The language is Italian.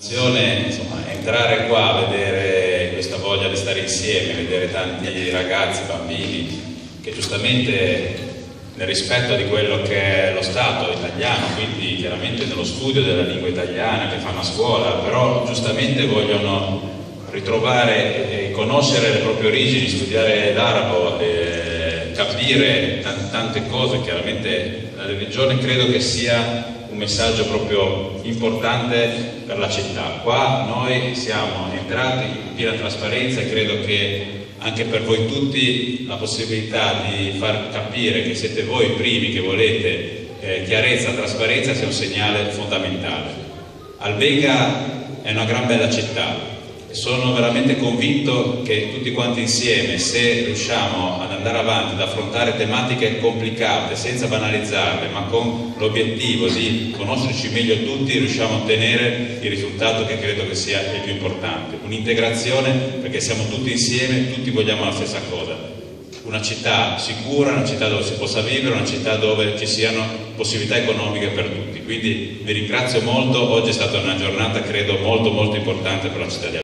Insomma, entrare qua, vedere questa voglia di stare insieme, vedere tanti ragazzi, bambini che giustamente nel rispetto di quello che è lo Stato italiano, quindi chiaramente nello studio della lingua italiana che fanno a scuola, però giustamente vogliono ritrovare e conoscere le proprie origini, studiare l'arabo, capire tante cose, chiaramente la religione credo che sia un messaggio proprio importante per la città. Qua noi siamo entrati in piena trasparenza e credo che anche per voi tutti la possibilità di far capire che siete voi i primi che volete eh, chiarezza, trasparenza sia un segnale fondamentale. Albenga è una gran bella città, sono veramente convinto che tutti quanti insieme, se riusciamo ad andare avanti, ad affrontare tematiche complicate senza banalizzarle, ma con l'obiettivo di conoscerci meglio tutti, riusciamo a ottenere il risultato che credo che sia il più importante. Un'integrazione perché siamo tutti insieme, tutti vogliamo la stessa cosa una città sicura, una città dove si possa vivere, una città dove ci siano possibilità economiche per tutti. Quindi vi ringrazio molto, oggi è stata una giornata credo molto molto importante per la città di.